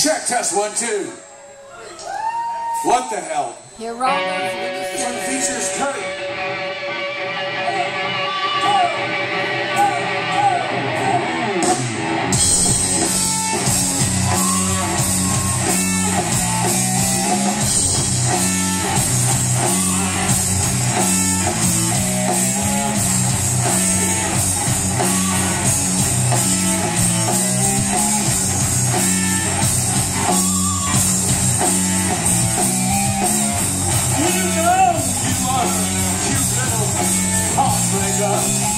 Check test one, two. What the hell? You're wrong. This one features Kurt. up.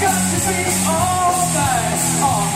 got to be alright.